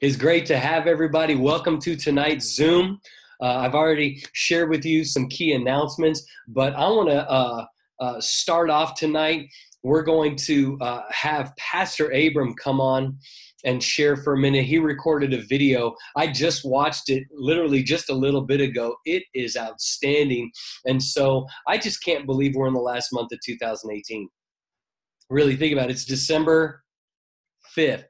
It's great to have everybody. Welcome to tonight's Zoom. Uh, I've already shared with you some key announcements, but I want to uh, uh, start off tonight. We're going to uh, have Pastor Abram come on and share for a minute. He recorded a video. I just watched it literally just a little bit ago. It is outstanding. And so I just can't believe we're in the last month of 2018. Really think about it. It's December 5th.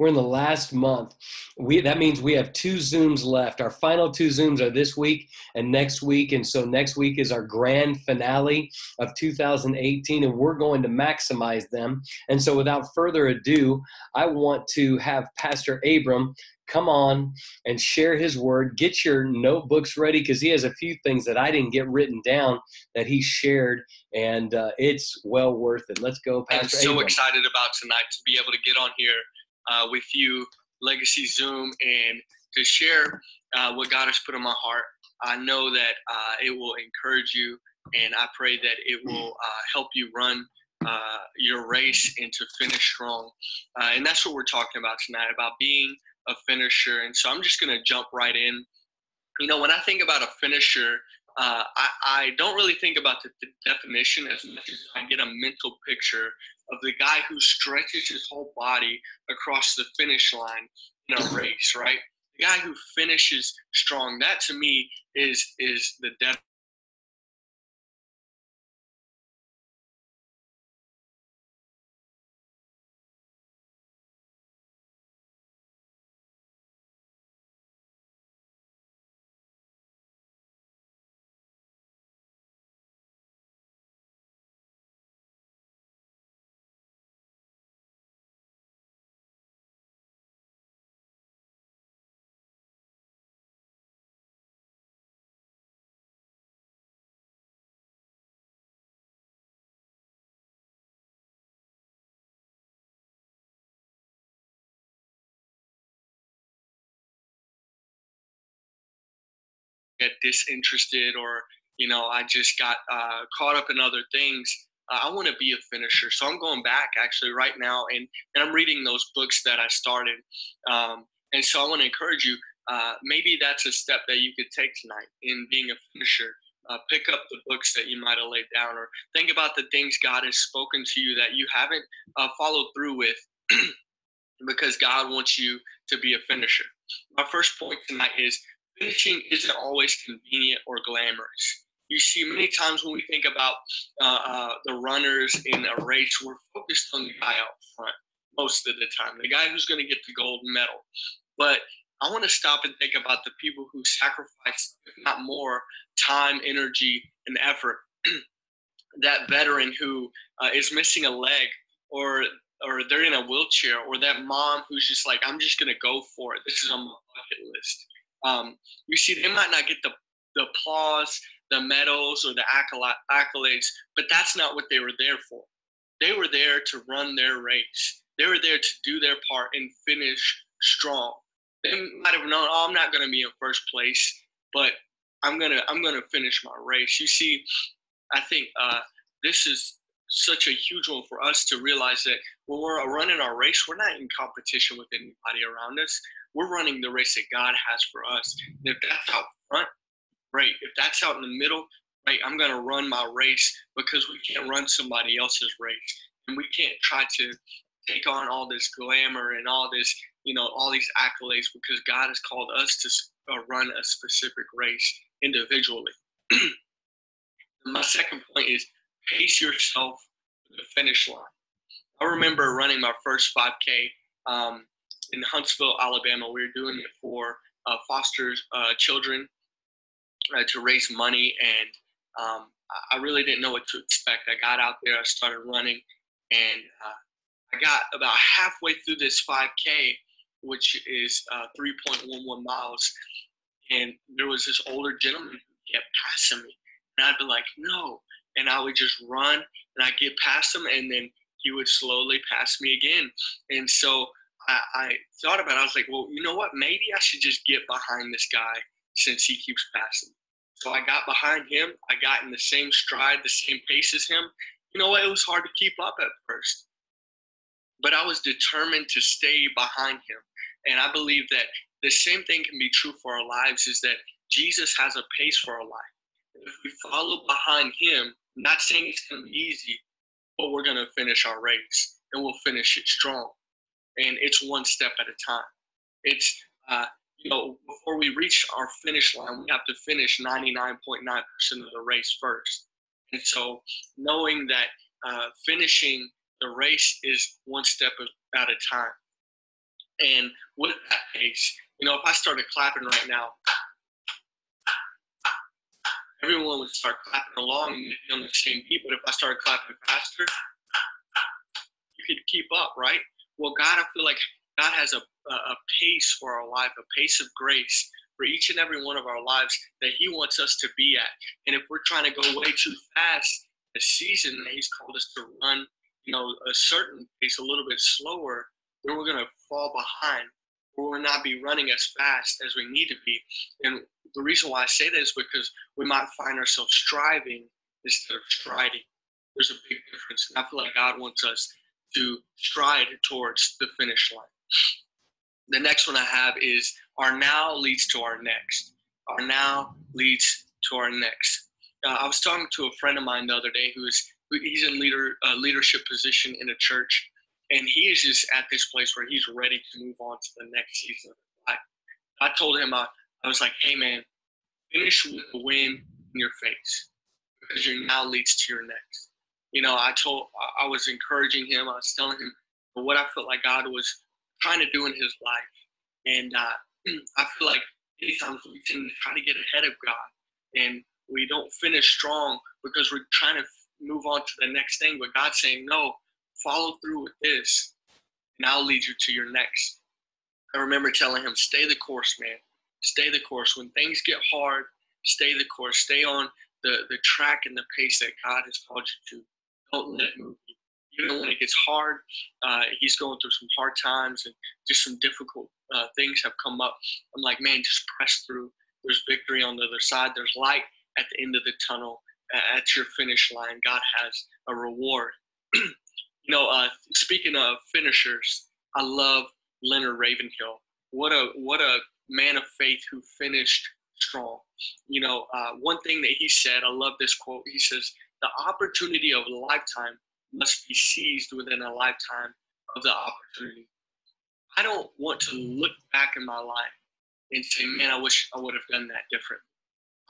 We're in the last month. We that means we have two Zooms left. Our final two Zooms are this week and next week, and so next week is our grand finale of 2018, and we're going to maximize them. And so, without further ado, I want to have Pastor Abram come on and share his word. Get your notebooks ready because he has a few things that I didn't get written down that he shared, and uh, it's well worth it. Let's go, Pastor. I'm so Abram. excited about tonight to be able to get on here uh, with you, Legacy Zoom, and to share uh, what God has put in my heart. I know that uh, it will encourage you, and I pray that it will uh, help you run uh, your race and to finish strong. Uh, and that's what we're talking about tonight about being a finisher. And so I'm just going to jump right in. You know, when I think about a finisher, uh, I, I, don't really think about the, the, definition as much as I get a mental picture of the guy who stretches his whole body across the finish line in a race, right? The guy who finishes strong. That to me is is the get disinterested or you know I just got uh, caught up in other things. Uh, I want to be a finisher, so I'm going back actually right now, and and I'm reading those books that I started, um, and so I want to encourage you. Uh, maybe that's a step that you could take tonight in being a finisher. Uh, pick up the books that you might have laid down, or think about the things God has spoken to you that you haven't uh, followed through with, because God wants you to be a finisher. My first point tonight is finishing isn't always convenient or glamorous. You see, many times when we think about uh, uh, the runners in a race, we're focused on the guy out front most of the time, the guy who's going to get the gold medal. But I want to stop and think about the people who sacrifice, if not more, time, energy, and effort. that veteran who uh, is missing a leg, or or they're in a wheelchair, or that mom who's just like, I'm just gonna go for it. This is on my bucket list. Um, you see, they might not get the, the applause, the medals, or the accolades, but that's not what they were there for. They were there to run their race. They were there to do their part and finish strong. They might have known, oh, I'm not going to be in first place, but I'm gonna I'm gonna finish my race. You see, I think uh, this is such a huge one for us to realize that when we're running our race, we're not in competition with anybody around us we're running the race that God has for us. And if that's out front, great. If that's out in the middle, right, I'm going to run my race because we can't run somebody else's race. And we can't try to take on all this glamour and all this, you know, all these accolades because God has called us to uh, run a specific race individually. my second point is pace yourself to the finish line. I remember running my first 5K um, in Huntsville, Alabama. We were doing it for uh, foster uh, children uh, to raise money, and um, I really didn't know what to expect. I got out there, I started running, and uh, I got about halfway through this 5K, which is uh, 3.11 miles, and there was this older gentleman who kept passing me, and I'd be like, no, and I would just run, and I'd get past him, and then he would slowly pass me again, and so I, I thought about it. I was like, well, you know what? Maybe I should just get behind this guy since he keeps passing. So I got behind him. I got in the same stride, the same pace as him. You know what? It was hard to keep up at first. But I was determined to stay behind him. And I believe that the same thing can be true for our lives is that Jesus has a pace for our life. If we follow behind him, not saying it's going to be easy, but we're going to finish our race and we'll finish it strong. And it's one step at a time. It's, uh, you know, before we reach our finish line, we have to finish 99.9% of the race first. And so knowing that uh, finishing the race is one step at a time. And with that pace, you know, if I started clapping right now, everyone would start clapping along and on the same beat. But if I started clapping faster, you could keep up, right? Well, God, I feel like God has a, a pace for our life, a pace of grace for each and every one of our lives that He wants us to be at. And if we're trying to go way too fast, the season that He's called us to run, you know, a certain pace, a little bit slower, then we're going to fall behind or we'll not be running as fast as we need to be. And the reason why I say that is because we might find ourselves striving instead of striding. There's a big difference. And I feel like God wants us to stride towards the finish line. The next one I have is our now leads to our next. Our now leads to our next. Uh, I was talking to a friend of mine the other day who is he's in leader uh, leadership position in a church, and he is just at this place where he's ready to move on to the next season life. I told him I, I was like, hey man, finish with a win in your face because your now leads to your next. You know, I told, I was encouraging him. I was telling him what I felt like God was trying to do in his life, and uh, I feel like many times we tend to try to get ahead of God, and we don't finish strong because we're trying to move on to the next thing. But God's saying, no, follow through with this, and I'll lead you to your next. I remember telling him, stay the course, man stay the course. When things get hard, stay the course. Stay on the, the track and the pace that God has called you to. Don't let you. When it gets hard, uh, he's going through some hard times and just some difficult uh, things have come up. I'm like, man, just press through. There's victory on the other side. There's light at the end of the tunnel. At your finish line, God has a reward. you know, uh, speaking of finishers, I love Leonard Ravenhill. What a what a man of faith who finished strong. You know, uh, one thing that he said, I love this quote. He says, The opportunity of a lifetime must be seized within a lifetime of the opportunity. I don't want to look back in my life and say, Man, I wish I would have done that differently.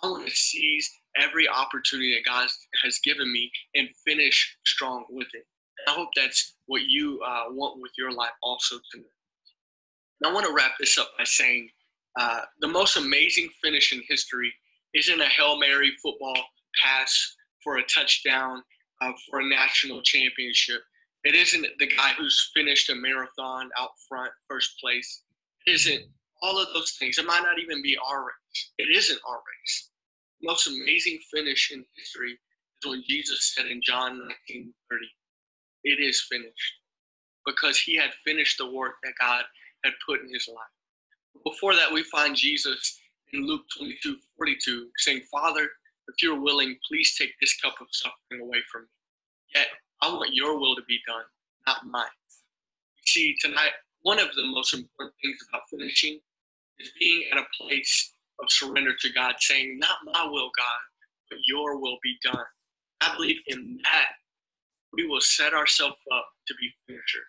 I want to seize every opportunity that God has given me and finish strong with it. And I hope that's what you uh, want with your life also tonight. And I want to wrap this up by saying uh, the most amazing finish in history isn't a Hail Mary football pass for a touchdown uh, for a national championship. It isn't the guy who's finished a marathon out front, first place. It isn't all of those things. It might not even be our race. It isn't our race. The most amazing finish in history is when Jesus said in John 19 30, It is finished. Because he had finished the work that God had put in his life. Before that, we find Jesus in Luke 22 42 saying, Father, if you're willing, please take this cup of suffering away from me. Yet, I want your will to be done, not mine. You see, tonight, one of the most important things about finishing is being at a place of surrender to God, saying, Not my will, God, but your will be done. I believe in that we will set ourselves up to be finishers.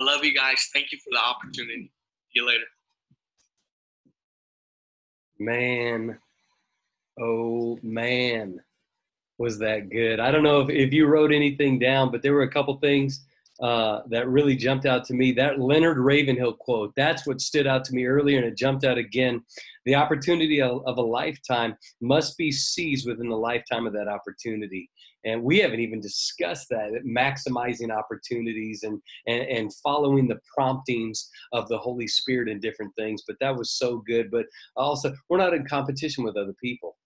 I love you guys. Thank you for the opportunity. See you later. Man, oh man, was that good. I don't know if, if you wrote anything down, but there were a couple things uh, that really jumped out to me. That Leonard Ravenhill quote, that's what stood out to me earlier, and it jumped out again. The opportunity of, of a lifetime must be seized within the lifetime of that opportunity and we haven't even discussed that maximizing opportunities and, and and following the promptings of the holy spirit in different things but that was so good but also we're not in competition with other people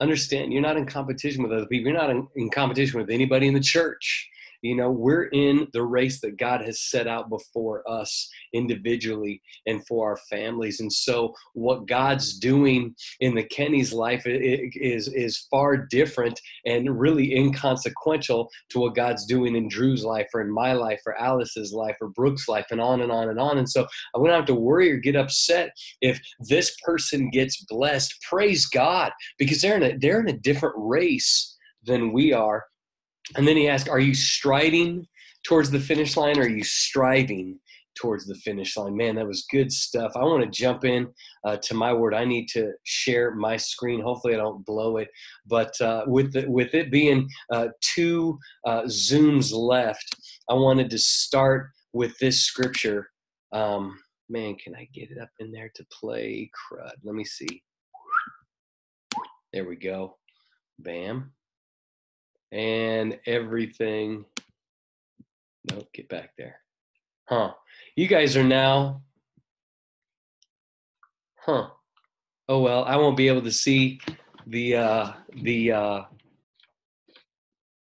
understand you're not in competition with other people. You're not in, in competition with anybody in the church you know, we're in the race that God has set out before us individually and for our families. And so, what God's doing in the Kenny's life is is far different and really inconsequential to what God's doing in Drew's life or in my life or Alice's life or Brooke's life and on and on and on. And so, I wouldn't have to worry or get upset if this person gets blessed. Praise God because they're in a they're in a different race than we are and then he asked, Are you striding towards the finish line or are you striving towards the finish line? Man, that was good stuff. I want to jump in uh, to my word. I need to share my screen. Hopefully, I don't blow it. But uh, with, the, with it being uh, two uh, Zooms left, I wanted to start with this scripture. Um, man, can I get it up in there to play? Crud. Let me see. There we go. Bam and everything. Nope, get back there. Huh. You guys are now. Huh. Oh well, I won't be able to see the uh the uh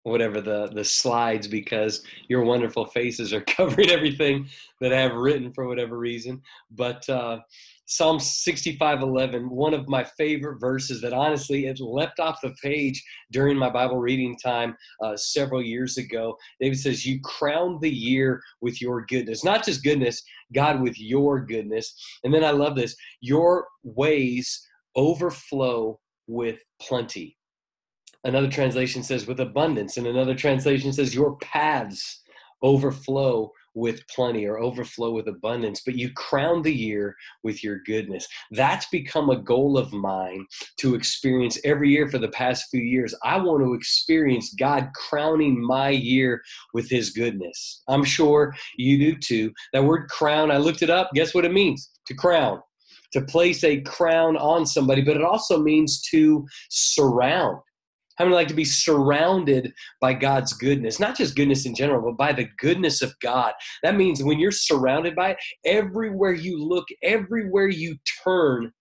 whatever the the slides because your wonderful faces are covering everything that I have written for whatever reason. But uh Psalm 65:11, one of my favorite verses that honestly it leapt off the page during my Bible reading time uh, several years ago. David says, "You crown the year with your goodness, not just goodness, God with your goodness." And then I love this: your ways overflow with plenty. Another translation says with abundance, and another translation says your paths overflow with plenty or overflow with abundance, but you crown the year with your goodness. That's become a goal of mine to experience every year for the past few years. I want to experience God crowning my year with his goodness. I'm sure you do too. That word crown, I looked it up. Guess what it means? To crown. To place a crown on somebody, but it also means to surround how many like to be surrounded by God's goodness? Not just goodness in general, but by the goodness of God. That means when you're surrounded by it, everywhere you look, everywhere you turn,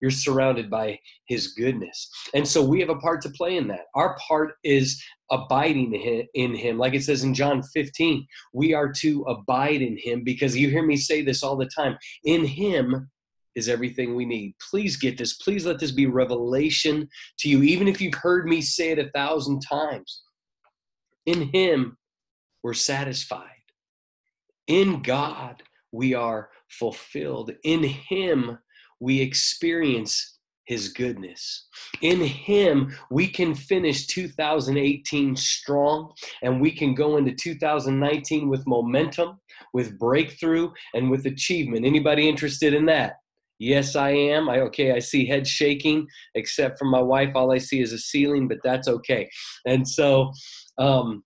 you're surrounded by his goodness. And so we have a part to play in that. Our part is abiding in him. Like it says in John 15, we are to abide in him because you hear me say this all the time. In him, is everything we need. Please get this. Please let this be revelation to you, even if you've heard me say it a thousand times. In Him, we're satisfied. In God, we are fulfilled. In Him, we experience His goodness. In Him, we can finish 2018 strong and we can go into 2019 with momentum, with breakthrough, and with achievement. Anybody interested in that? Yes, I am. I okay, I see head shaking, except for my wife. All I see is a ceiling, but that's okay. And so um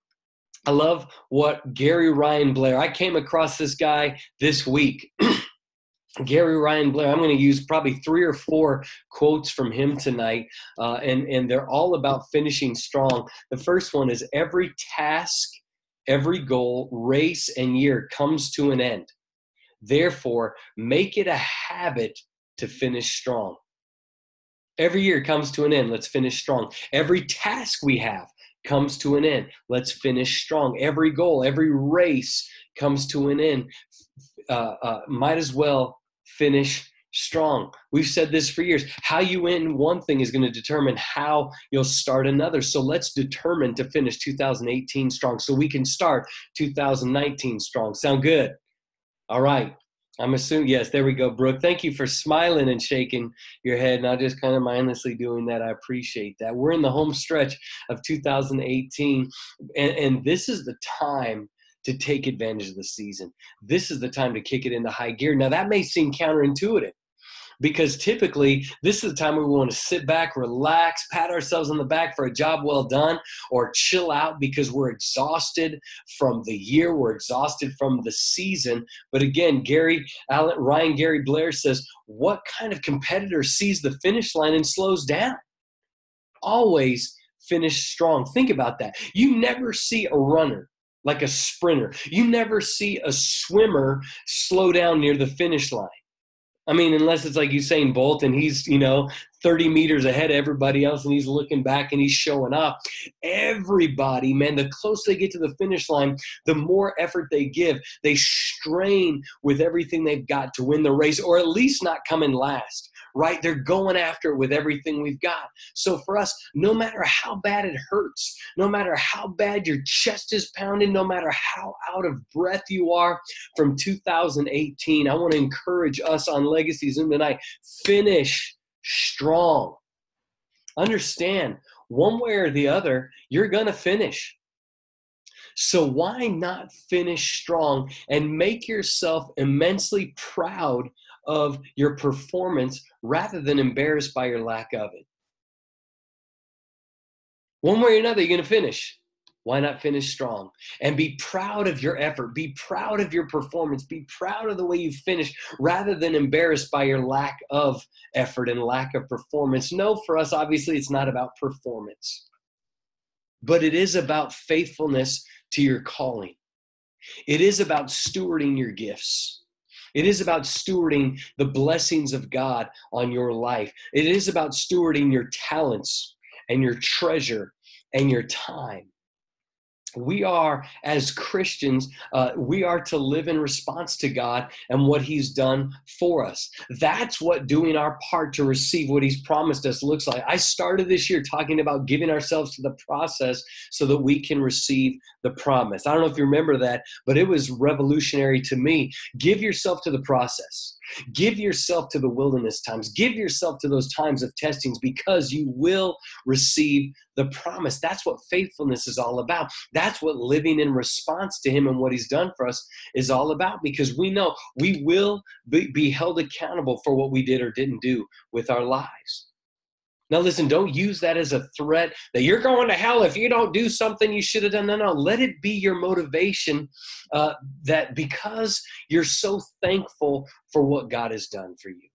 I love what Gary Ryan Blair. I came across this guy this week. Gary Ryan Blair. I'm going to use probably three or four quotes from him tonight, uh, and and they're all about finishing strong. The first one is every task, every goal, race, and year comes to an end. Therefore, make it a habit to finish strong. Every year comes to an end. Let's finish strong. Every task we have comes to an end. Let's finish strong. Every goal, every race comes to an end. Uh, uh, might as well finish strong. We've said this for years. How you end one thing is going to determine how you'll start another. So let's determine to finish 2018 strong so we can start 2019 strong. Sound good? All right. I'm assuming, yes, there we go, Brooke. Thank you for smiling and shaking your head, not just kind of mindlessly doing that. I appreciate that. We're in the home stretch of 2018, and, and this is the time to take advantage of the season. This is the time to kick it into high gear. Now, that may seem counterintuitive because typically this is the time we want to sit back, relax, pat ourselves on the back for a job well done, or chill out because we're exhausted from the year, we're exhausted from the season. But again, Gary Allen, Ryan Gary Blair says, what kind of competitor sees the finish line and slows down? Always finish strong. Think about that. You never see a runner like a sprinter. You never see a swimmer slow down near the finish line I mean, unless it's like Usain Bolt and he's, you know, 30 meters ahead of everybody else and he's looking back and he's showing up. Everybody, man, the closer they get to the finish line, the more effort they give. They strain with everything they've got to win the race or at least not come in last right? They're going after it with everything we've got. So for us, no matter how bad it hurts, no matter how bad your chest is pounding, no matter how out of breath you are from 2018, I want to encourage us on Legacy Zoom tonight finish strong. Understand, one way or the other, you're going to finish. So why not finish strong and make yourself immensely proud of your performance rather than embarrassed by your lack of it. One way or another, you're going to finish. Why not finish strong? And be proud of your effort. Be proud of your performance. Be proud of the way you finished rather than embarrassed by your lack of effort and lack of performance. No, for us, obviously, it's not about performance, but it is about faithfulness to your calling. It is about stewarding your gifts. It is about stewarding the blessings of God on your life. It is about stewarding your talents and your treasure and your time we are as christians uh, we are to live in response to god and what he's done for us. That's what doing our part to receive what he's promised us looks like. I started this year talking about giving ourselves to the process so that we can receive the promise. I don't know if you remember that but it was revolutionary to me. Give yourself to the process Give yourself to the wilderness times. Give yourself to those times of testings because you will receive the promise. That's what faithfulness is all about. That's what living in response to Him and what He's done for us is all about because we know we will be, held accountable for what we did or didn't do with our lives. Now, listen, don't use that as a threat that you're going to hell if you don't do something you should have done. No, no, let it be your motivation uh, that because you're so thankful for what God has done for you,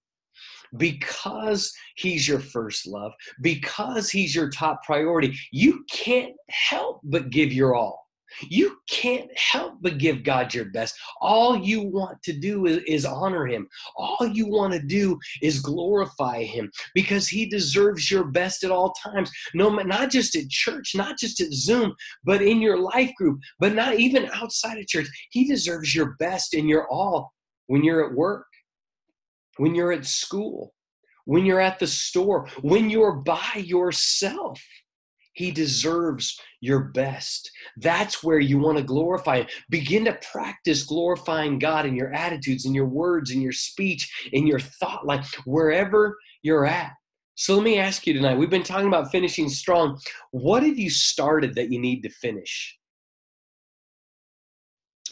because He's your first love, because He's your top priority, you can't help but give your all. You can't help but give God your best. All you want to do is, is, honor Him. All you want to do is glorify Him because He deserves your best at all times. No, not just at church, not just at Zoom, but in your life group, but not even outside of church. He deserves your best and your all when you're at work, when you're at school, when you're at the store, when you're by yourself. He deserves your best. That's where you want to glorify Him. Begin to practice glorifying God in your attitudes, in your words, in your speech, in your thought life, wherever you're at. So let me ask you tonight we've been talking about finishing strong. What have you started that you need to finish?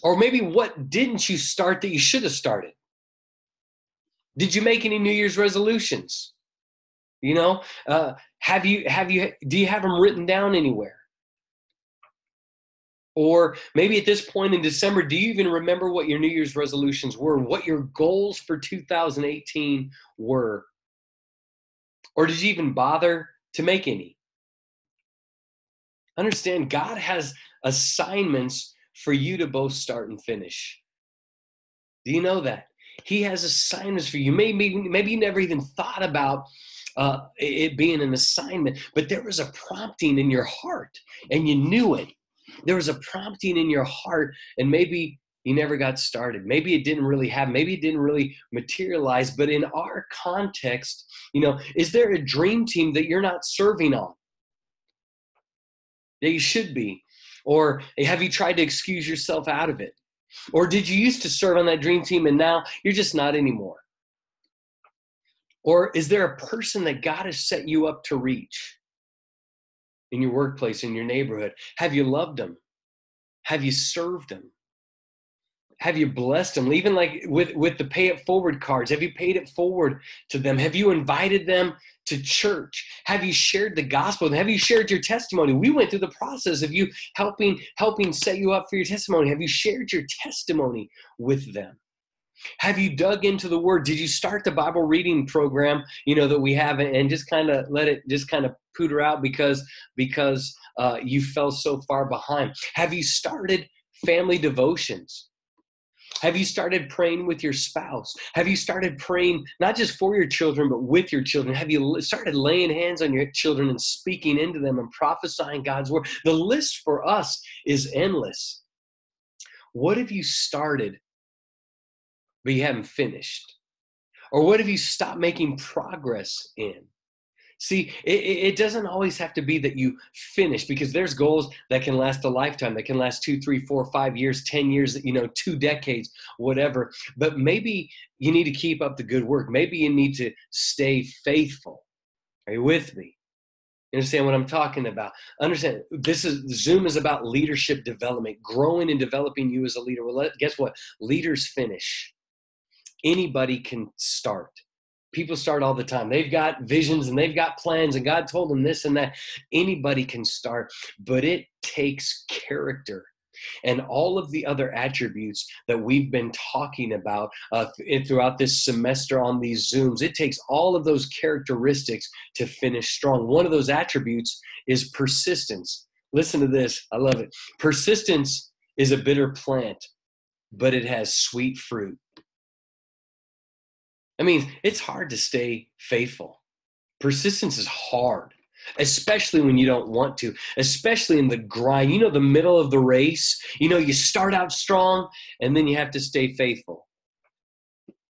Or maybe what didn't you start that you should have started? Did you make any New Year's resolutions? You know, uh, have you have you do you have them written down anywhere? Or maybe at this point in December, do you even remember what your New Year's resolutions were, what your goals for 2018 were? Or did you even bother to make any? Understand, God has assignments for you to both start and finish. Do you know that? He has assignments for you. Maybe, maybe you never even thought about uh, it being an assignment, but there was a prompting in your heart and you knew it. There was a prompting in your heart, and maybe you never got started. Maybe it didn't really happen. Maybe it didn't really materialize. But in our context, you know, is there a dream team that you're not serving on? That you should be? Or have you tried to excuse yourself out of it? Or did you used to serve on that dream team and now you're just not anymore? Or is there a person that God has set you up to reach in your workplace, in your neighborhood? Have you loved them? Have you served them? Have you blessed them? Even like with, with the pay it forward cards, have you paid it forward to them? Have you invited them to church? Have you shared the gospel? Have you shared your testimony? We went through the process of you helping helping set you up for your testimony. Have you shared your testimony with them? Have you dug into the word? Did you start the Bible reading program, you know, that we have and just kind of let it just kind of pooter out because because uh, you fell so far behind? Have you started family devotions? Have you started praying with your spouse? Have you started praying not just for your children, but with your children? Have you started laying hands on your children and speaking into them and prophesying God's word? The list for us is endless. What have you started, but you haven't finished? Or what have you stopped making progress in? See, it, it, doesn't always have to be that you finish because there's goals that can last a lifetime, that can last two, three, four, five years, 10 years, you know, two decades, whatever. But maybe you need to keep up the good work. Maybe you need to stay faithful. Are you with me? You understand what I'm talking about? Understand this is Zoom is about leadership development, growing and developing you as a leader. Well, guess what? Leaders finish. Anybody can start. People start all the time. They've got visions and they've got plans and god told them this and that. Anybody can start but it takes character. And all of the other attributes that we've been talking about uh, throughout this semester on these zooms it takes all of those characteristics to finish strong. One of those attributes is persistence. Listen to this. I love it. Persistence is a bitter plant but it has sweet fruit I mean, it's hard to stay faithful. Persistence is hard, especially when you don't want to, especially in the grind. You know, the middle of the race, you know, you start out strong and then you have to stay faithful.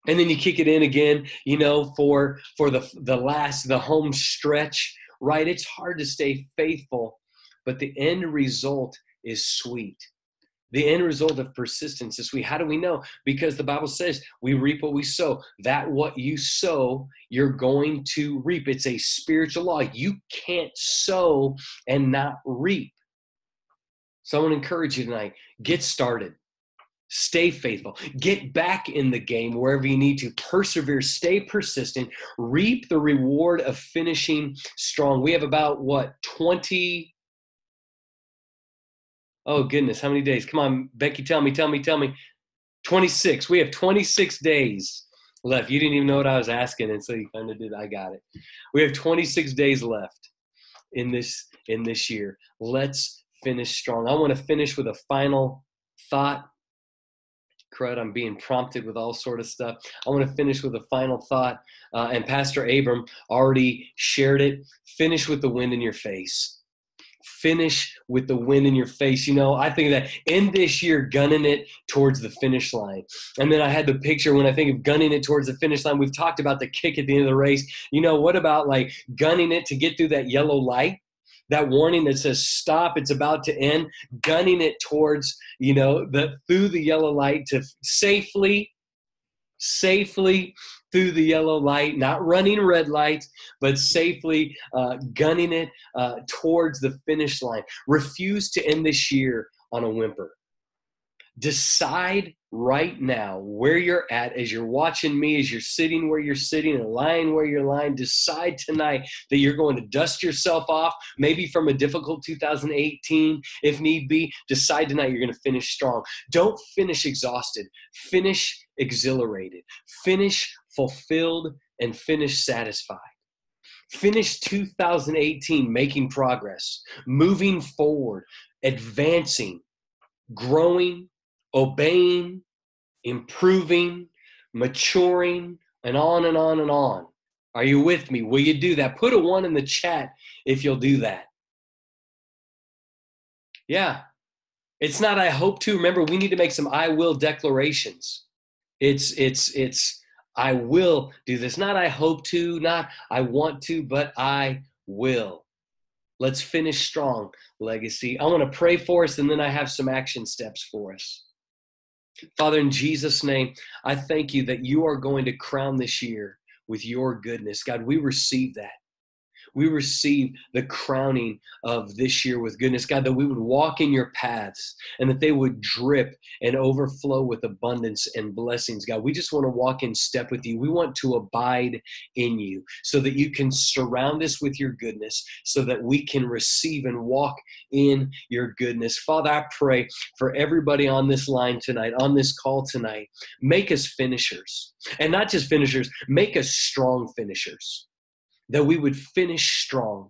And then you kick it in again, you know, for for the the last the home stretch, right? It's hard to stay faithful, but the end result is sweet. The end result of persistence is we. How do we know? Because the Bible says we reap what we sow. That what you sow, you're going to reap. It's a spiritual law. You can't sow and not reap. So I want to encourage you tonight get started. Stay faithful. Get back in the game wherever you need to. Persevere. Stay persistent. Reap the reward of finishing strong. We have about what, 20 Oh goodness, how many days? Come on, Becky, tell me, tell me, tell me. 26. We have 26 days left. You didn't even know what I was asking, and so you kind of did. I got it. We have 26 days left in this in this year. Let's finish strong. I want to finish with a final thought. Crud, I'm being prompted with all sort of stuff. I want to finish with a final thought, uh, and Pastor Abram already shared it. Finish with the wind in your face finish with the win in your face. You know, I think that end this year gunning it towards the finish line. And then I had the picture when I think of gunning it towards the finish line. We've talked about the kick at the end of the race. You know, what about like gunning it to get through that yellow light? That warning that says stop, it's about to end, gunning it towards, you know, the through the yellow light to safely, safely through the yellow light, not running red lights, but safely uh, gunning it uh, towards the finish line. Refuse to end this year on a whimper. Decide right now where you're at as you're watching me, as you're sitting where you're sitting and lying where you're lying. Decide tonight that you're going to dust yourself off, maybe from a difficult 2018, if need be. Decide tonight you're going to finish strong. Don't finish exhausted, finish exhilarated, finish fulfilled, and finish satisfied. Finish 2018 making progress, moving forward, advancing, growing, obeying, improving, maturing, and on and on and on. Are you with me? Will you do that? Put a one in the chat if you'll do that. Yeah. It's not I hope to. Remember, we need to make some I will declarations. It's it's it's I will do this. Not I hope to, not I want to, but I will. Let's finish strong, legacy. I want to pray for us, and then I have some action steps for us. Father, in Jesus' name, I thank you that you are going to crown this year with your goodness. God, we receive that we receive the crowning of this year with goodness, God, that we would walk in your paths and that they would drip and overflow with abundance and blessings, God. We just want to walk in step with you. We want to abide in you so that you can surround us with your goodness, so that we can receive and walk in your goodness. Father, I pray for everybody on this line tonight, on this call tonight, make us finishers. And not just finishers, make us strong finishers that we would finish strong,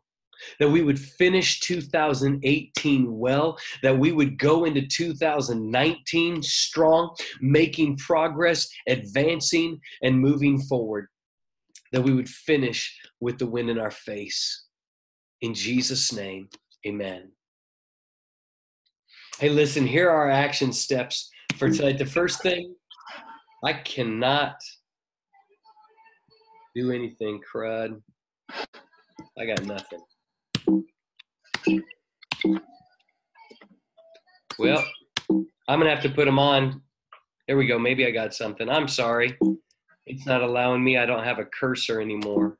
that we would finish 2018 well, that we would go into 2019 strong, making progress, advancing, and moving forward, that we would finish with the wind in our face. In Jesus' name, amen. Hey, listen, here are our action steps for tonight. The first thing, I cannot do anything, crud. I got nothing. Well, I'm gonna have to put them on. There we go. Maybe I got something. I'm sorry. It's not allowing me. I don't have a cursor anymore.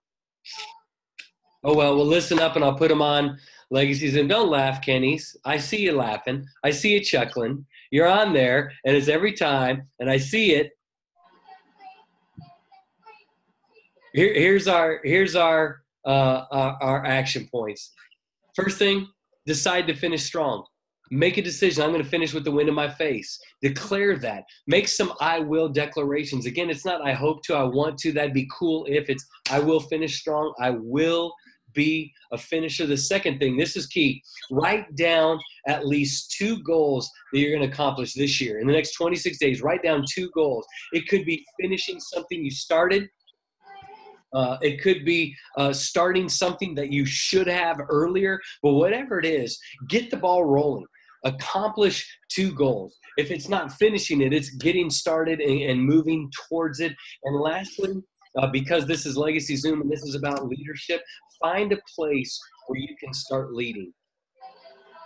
Oh well. Well, listen up, and I'll put them on. Legacies and don't laugh, Kenny's. I see you laughing. I see you chuckling. You're on there, and it's every time, and I see it. Here, here's our here's our uh, our, our action points. First thing, decide to finish strong. Make a decision. I'm going to finish with the wind in my face. Declare that. Make some I will declarations. Again, it's not I hope to, I want to. That'd be cool if it's I will finish strong. I will be a finisher. The second thing, this is key. Write down at least two goals that you're going to accomplish this year. In the next 26 days, write down two goals. It could be finishing something you started uh, it could be uh, starting something that you should have earlier, but whatever it is, get the ball rolling. Accomplish two goals. If it's not finishing it, it's getting started and, and moving towards it. And lastly, uh, because this is Legacy Zoom and this is about leadership, find a place where you can start leading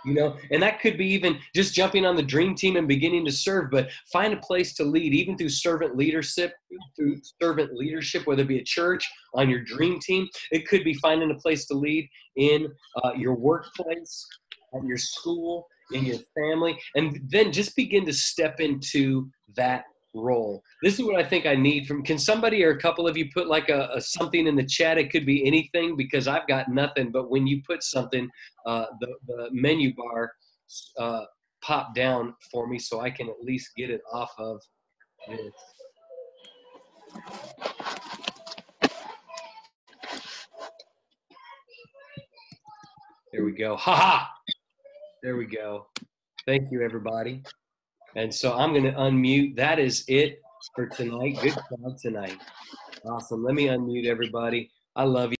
you know? And that could be even just jumping on the dream team and beginning to serve but find a place to lead even through servant leadership through servant leadership whether it be a church on your dream team. It could be finding a place to lead in uh, your workplace at your school in your family and then just begin to step into that role. This is what I think I need from. Can somebody or a couple of you put like a, a something in the chat? It could be anything because I've got nothing. But when you put something, uh, the the menu bar uh, pop down for me so I can at least get it off of this. There we go. Ha ha! There we go. Thank you, everybody. And so I'm going to unmute. That is it for tonight. Good job tonight. Awesome. Let me unmute everybody. I love you.